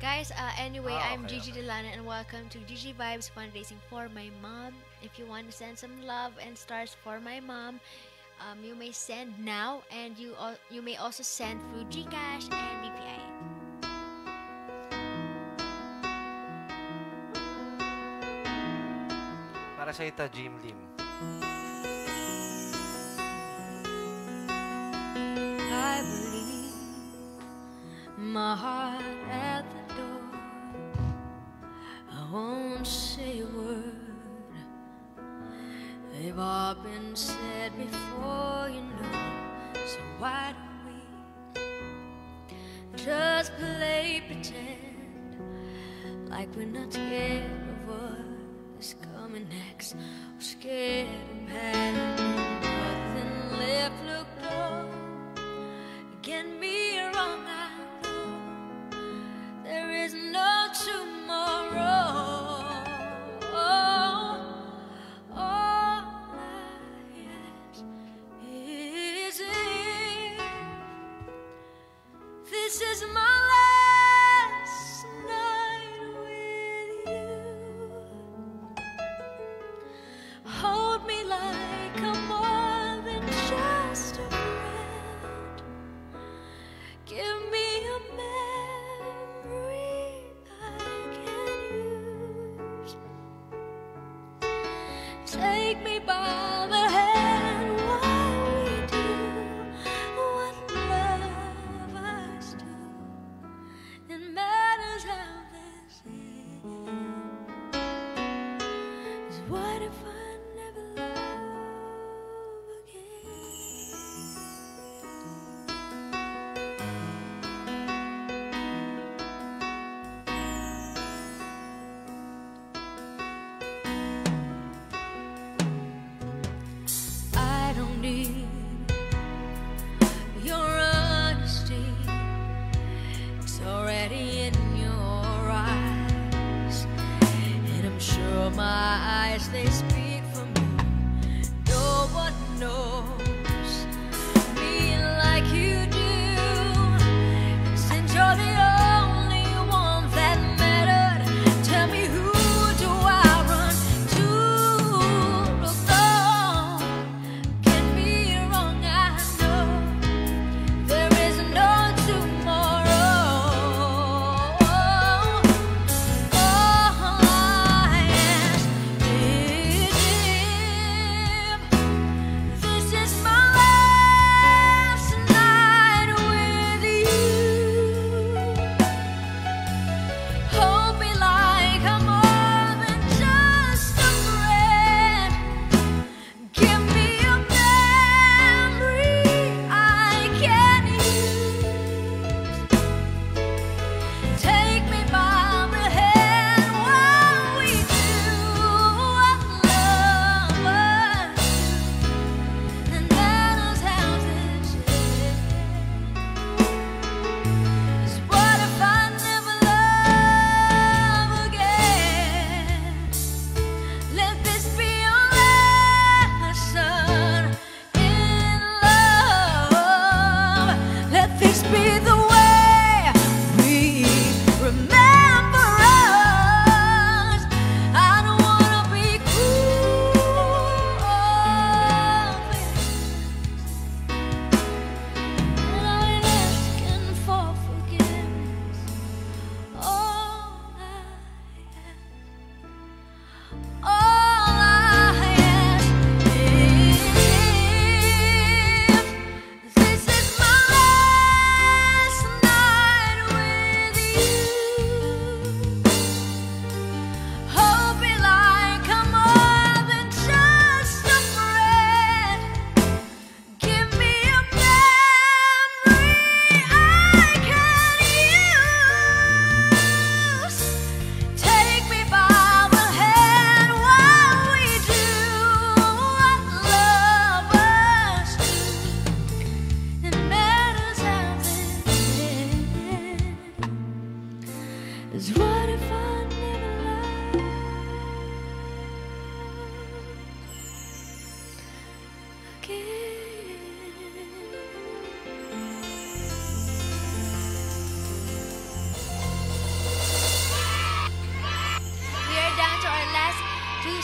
Guys, uh, anyway, oh, I'm okay, Gigi okay. Delana and welcome to Gigi Vibes Fundraising for My Mom. If you want to send some love and stars for my mom, um, you may send now and you you may also send through GCash and BPI. Para sa ita, Jim Lim. I believe my heart at the won't say a word. They've all been said before, you know. So why don't we just play pretend like we're not scared of what is coming next? We're scared of having nothing left. Look, up again, me.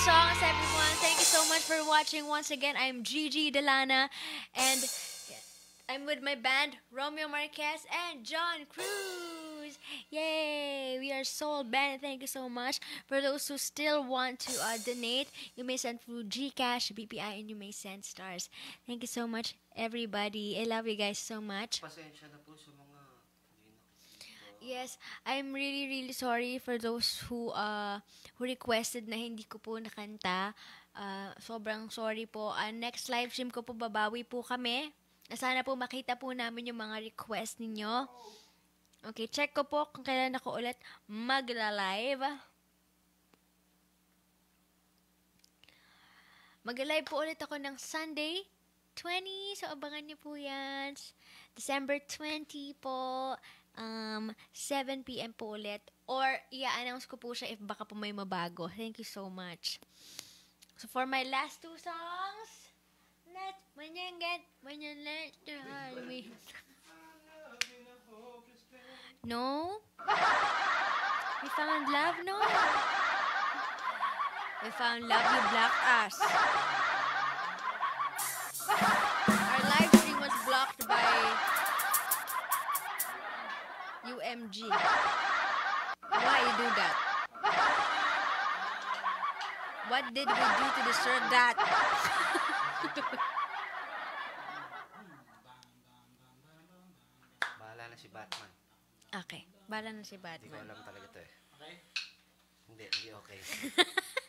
Songs, everyone. Thank you so much for watching once again. I'm Gigi De Lana, and I'm with my band, Romeo Marquez and John Cruz. Yay! We are Soul Band. Thank you so much. For those who still want to uh, donate, you may send through GCash, BPI, and you may send stars. Thank you so much, everybody. I love you guys so much. Pasensya na po sa mga... Yes, I'm really really sorry for those who uh who requested na hindi ko po nakanta. Uh, sobrang sorry po. Uh, next live stream ko po babawi po kami. Na Sana po makita po namin yung mga request ninyo. Okay, check ko po kung kailan ako ulit magla-live. Mag-live po ulit ako ng Sunday 20. So, abangan niyo po yan. December 20 po. Um, 7 p.m. po ulit. Or, i-announce ko po siya if baka po may mabago. Thank you so much. So, for my last two songs, let when you get, when you let heart beat. No? We found love? No. We found love, you blocked us. UMG. Why you do that? What did we do to deserve that? Bahala na si Batman. Okay, bala na si Hindi ko Batman. alam talaga to eh. Okay? Hindi, hindi okay.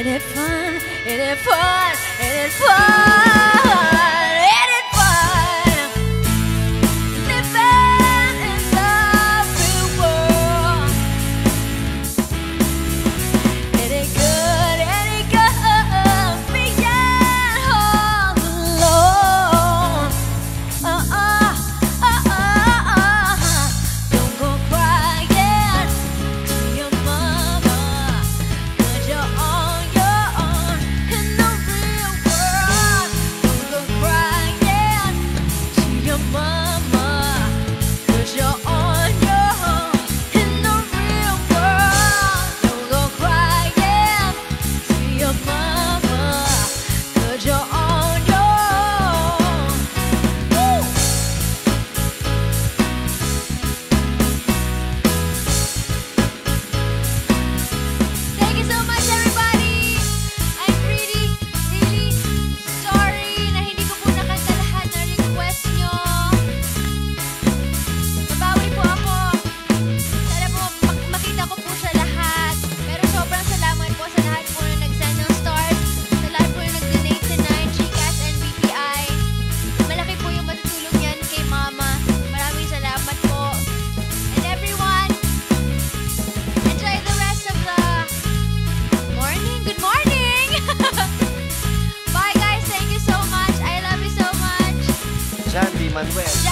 Ain't it fun? It fun? Ain't it fun? Manuel.